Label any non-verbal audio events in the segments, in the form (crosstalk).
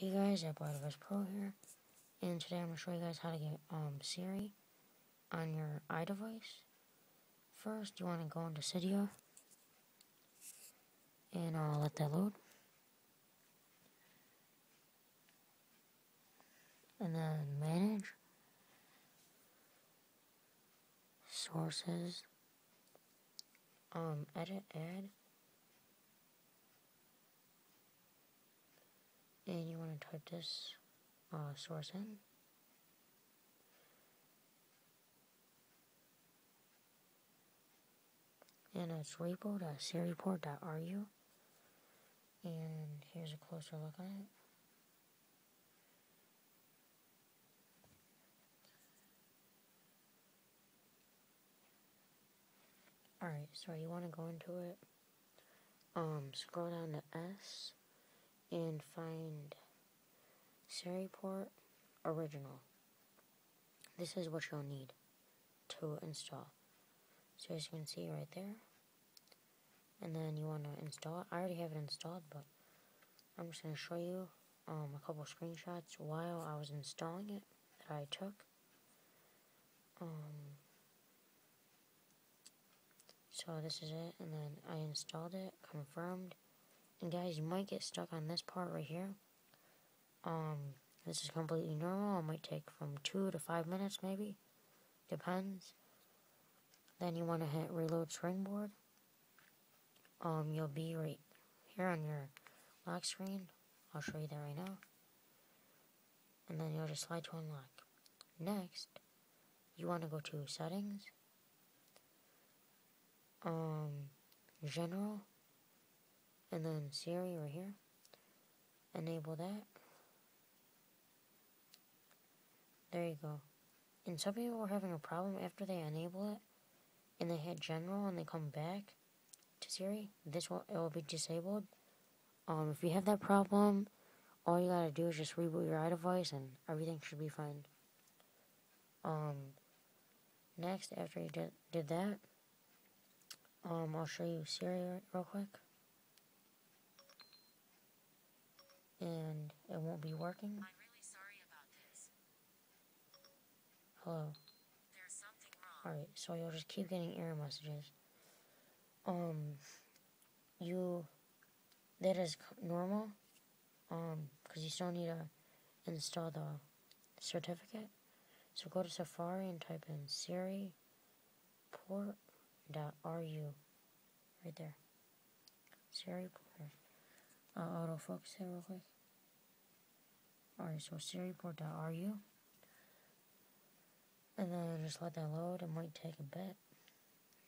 Hey guys, Apple iDevice Pro here, and today I'm going to show you guys how to get um, Siri on your iDevice. First, you want to go into Cydia, and I'll let that load. And then Manage, Sources, um, Edit, Add, and you want to type this uh, source in. And it's repo.siriport.ru. And here's a closer look at it. Alright, so you want to go into it. Um, scroll down to S and find Siriport Original. This is what you'll need to install. So as you can see right there, and then you want to install. I already have it installed, but I'm just going to show you um, a couple screenshots while I was installing it that I took. Um, so this is it, and then I installed it, confirmed, and guys, you might get stuck on this part right here. Um, this is completely normal. It might take from two to five minutes, maybe. Depends. Then you want to hit reload springboard. Um, you'll be right here on your lock screen. I'll show you that right now. And then you'll just slide to unlock. Next, you want to go to settings. Um, general and then Siri right here. Enable that. There you go. And some people were having a problem after they enable it and they hit general and they come back to Siri. This will it will be disabled. Um, if you have that problem, all you gotta do is just reboot your iDevice and everything should be fine. Um, next, after you did, did that, um, I'll show you Siri real quick. And it won't be working. I'm really sorry about this. Hello. There's something wrong. Alright, so you'll just keep getting error messages. Um, you, that is normal, um, because you still need to install the certificate. So go to Safari and type in Siri port.ru right there. Siri port. Uh, autofocus here real quick. Alright, so siriport.ru. And then just let that load. It might take a bit.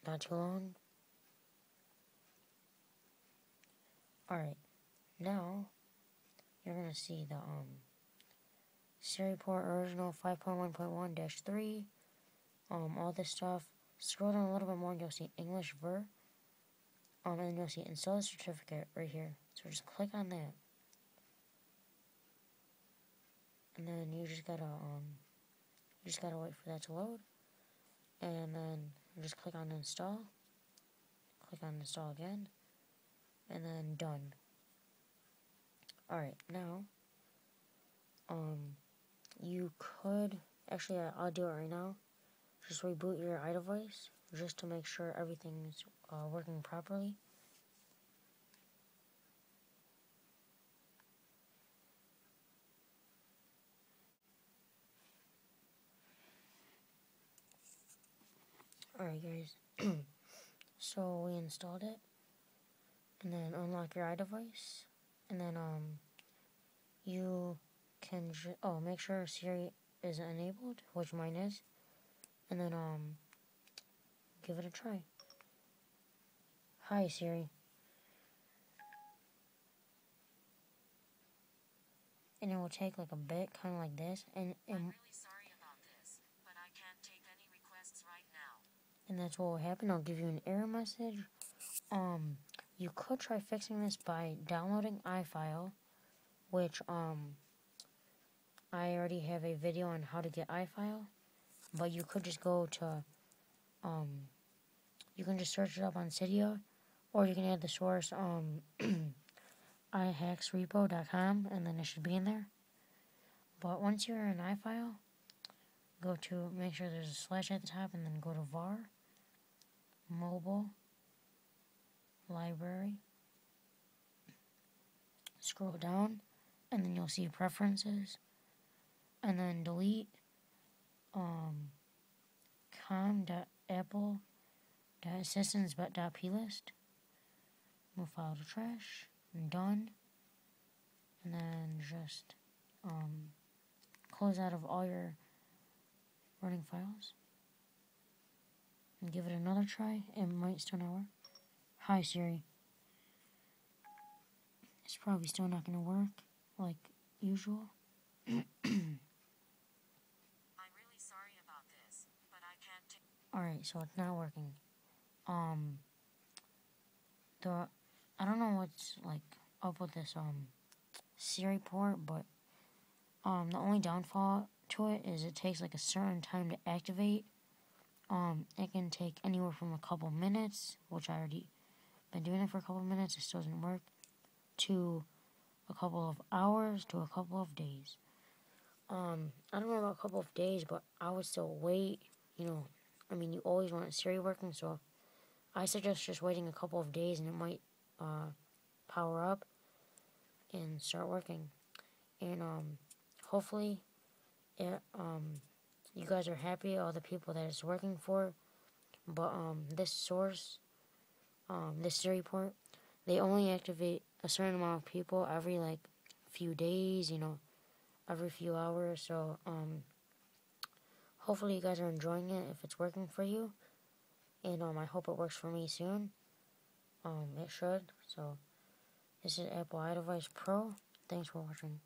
Not too long. Alright. Now, you're going to see the um, Siriport original 5.1.1-3. Um, all this stuff. Scroll down a little bit more and you'll see English ver. Um, and you'll see install the certificate right here. So just click on that. And then you just gotta, um, you just gotta wait for that to load. And then just click on install. Click on install again. And then done. Alright, now, um, you could, actually, I'll do it right now. Just reboot your iDevice just to make sure everything's uh, working properly. Alright guys, (clears throat) so we installed it, and then unlock your iDevice, and then um, you can, oh, make sure Siri is enabled, which mine is, and then um, give it a try. Hi Siri. And it will take like a bit, kind of like this, and, and I'm really sorry about this, but I can't take any requests right now and that's what will happen. I'll give you an error message. Um, you could try fixing this by downloading iFile, which um, I already have a video on how to get iFile, but you could just go to, um, you can just search it up on Cydia, or you can add the source, um, (clears throat) ihacksrepo.com and then it should be in there. But once you're in iFile, go to make sure there's a slash at the top and then go to var mobile library. Scroll down and then you'll see preferences. And then delete um com.apple.assistants.plist move file to trash and done. And then just um, close out of all your running files and give it another try. It might still not work. Hi Siri. It's probably still not going to work like usual. (clears throat) I'm really sorry about this, but I can't. Alright, so it's not working. Um, the, I don't know what's like up with this um Siri port, but um the only downfall to it is it takes like a certain time to activate. Um, it can take anywhere from a couple minutes, which I already been doing it for a couple minutes, it still doesn't work, to a couple of hours to a couple of days. Um, I don't know about a couple of days, but I would still wait. You know, I mean, you always want Siri working, so I suggest just waiting a couple of days and it might uh, power up and start working. And um, hopefully, it, um, you guys are happy, all the people that it's working for. But um, this source, um, this Siri port, they only activate a certain amount of people every like few days, you know, every few hours. So um, hopefully you guys are enjoying it if it's working for you. And um, I hope it works for me soon. Um, it should. So this is Apple iDevice Pro. Thanks for watching.